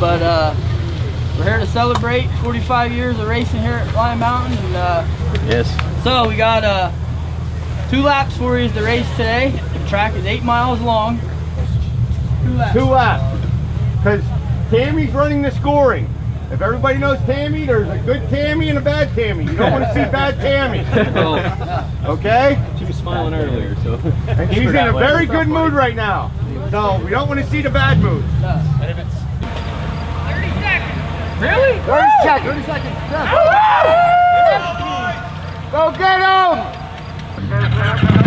but uh, we're here to celebrate 45 years of racing here at Line Mountain. And uh, Yes. so we got uh, two laps for you to race today. The track is eight miles long. Two laps. Two laps. Because Tammy's running the scoring. If everybody knows Tammy, there's a good Tammy and a bad Tammy. You don't want to see bad Tammy. Okay? She was smiling earlier, so. And she's in a very good mood right now. So we don't want to see the bad mood. Really? 30 seconds. 30 seconds. Go get him!